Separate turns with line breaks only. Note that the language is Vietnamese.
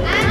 Bye.